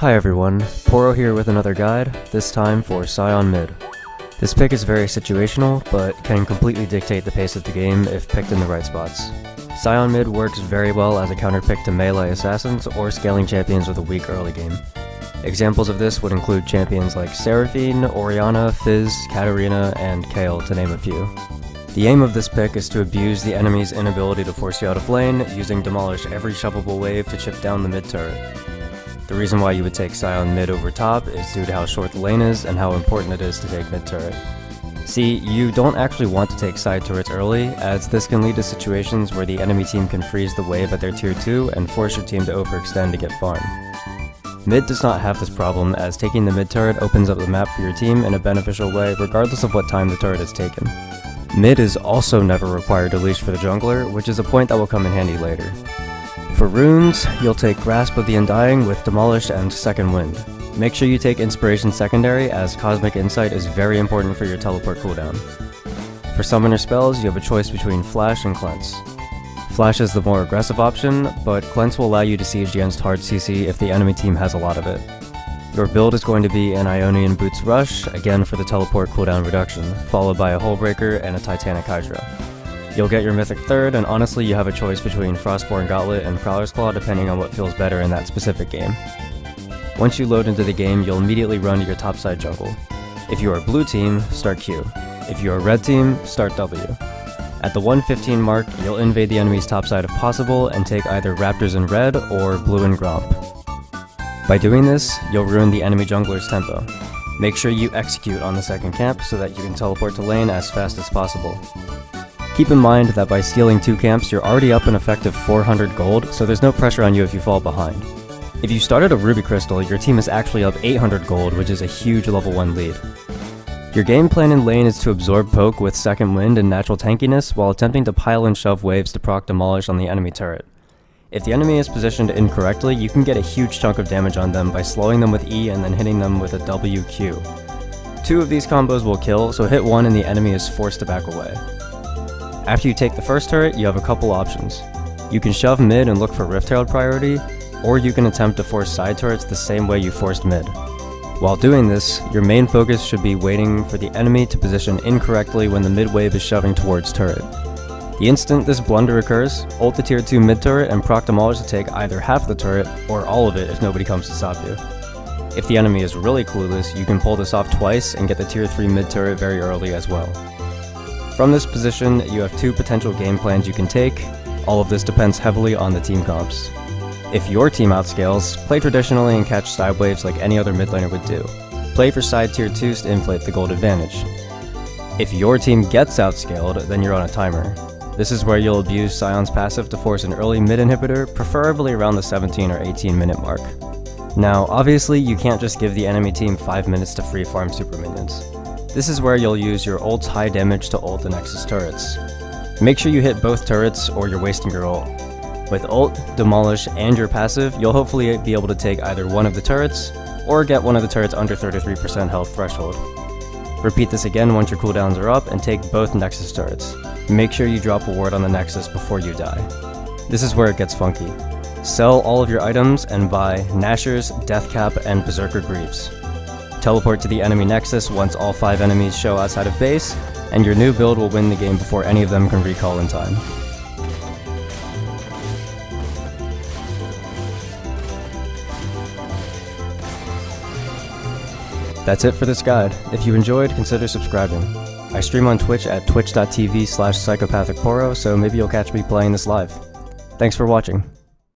Hi everyone, Poro here with another guide, this time for Sion Mid. This pick is very situational, but can completely dictate the pace of the game if picked in the right spots. Sion Mid works very well as a counter pick to melee assassins or scaling champions with a weak early game. Examples of this would include champions like Seraphine, Orianna, Fizz, Katarina, and Kayle to name a few. The aim of this pick is to abuse the enemy's inability to force you out of lane, using Demolish every shovable wave to chip down the mid turret. The reason why you would take Sion mid over top is due to how short the lane is and how important it is to take mid turret. See, you don't actually want to take side turrets early, as this can lead to situations where the enemy team can freeze the wave at their tier 2 and force your team to overextend to get farm. Mid does not have this problem, as taking the mid turret opens up the map for your team in a beneficial way regardless of what time the turret is taken. Mid is also never required to leash for the jungler, which is a point that will come in handy later. For runes, you'll take Grasp of the Undying with Demolish and Second Wind. Make sure you take Inspiration secondary as Cosmic Insight is very important for your teleport cooldown. For summoner spells, you have a choice between Flash and Cleanse. Flash is the more aggressive option, but Cleanse will allow you to siege against hard CC if the enemy team has a lot of it. Your build is going to be an Ionian Boots Rush, again for the teleport cooldown reduction, followed by a Hullbreaker and a Titanic Hydra. You'll get your Mythic third, and honestly you have a choice between Frostborn Gauntlet and Prowler's Claw depending on what feels better in that specific game. Once you load into the game, you'll immediately run to your topside jungle. If you are blue team, start Q. If you are red team, start W. At the 115 mark, you'll invade the enemy's topside if possible and take either Raptors in red or blue and Gromp. By doing this, you'll ruin the enemy jungler's tempo. Make sure you execute on the second camp so that you can teleport to lane as fast as possible. Keep in mind that by stealing two camps, you're already up an effective 400 gold, so there's no pressure on you if you fall behind. If you started a Ruby Crystal, your team is actually up 800 gold, which is a huge level 1 lead. Your game plan in lane is to absorb poke with second wind and natural tankiness while attempting to pile and shove waves to proc demolish on the enemy turret. If the enemy is positioned incorrectly, you can get a huge chunk of damage on them by slowing them with E and then hitting them with a WQ. Two of these combos will kill, so hit one and the enemy is forced to back away. After you take the first turret, you have a couple options. You can shove mid and look for Rift Herald priority, or you can attempt to force side turrets the same way you forced mid. While doing this, your main focus should be waiting for the enemy to position incorrectly when the mid wave is shoving towards turret. The instant this blunder occurs, ult the tier 2 mid turret and proc demolish to take either half the turret or all of it if nobody comes to stop you. If the enemy is really clueless, you can pull this off twice and get the tier 3 mid turret very early as well. From this position, you have two potential game plans you can take. All of this depends heavily on the team comps. If your team outscales, play traditionally and catch side waves like any other mid laner would do. Play for side tier 2s to inflate the gold advantage. If your team gets outscaled, then you're on a timer. This is where you'll abuse Sion's passive to force an early mid inhibitor, preferably around the 17 or 18 minute mark. Now, obviously, you can't just give the enemy team 5 minutes to free farm super minions. This is where you'll use your ult's high damage to ult the Nexus turrets. Make sure you hit both turrets or you're wasting your ult. With ult, demolish, and your passive, you'll hopefully be able to take either one of the turrets, or get one of the turrets under 33% health threshold. Repeat this again once your cooldowns are up and take both Nexus turrets. Make sure you drop a ward on the Nexus before you die. This is where it gets funky. Sell all of your items and buy Nashor's, Deathcap, and Berserker Greaves. Teleport to the enemy nexus once all 5 enemies show outside of base, and your new build will win the game before any of them can recall in time. That's it for this guide. If you enjoyed, consider subscribing. I stream on Twitch at twitch.tv slash psychopathicporo, so maybe you'll catch me playing this live. Thanks for watching.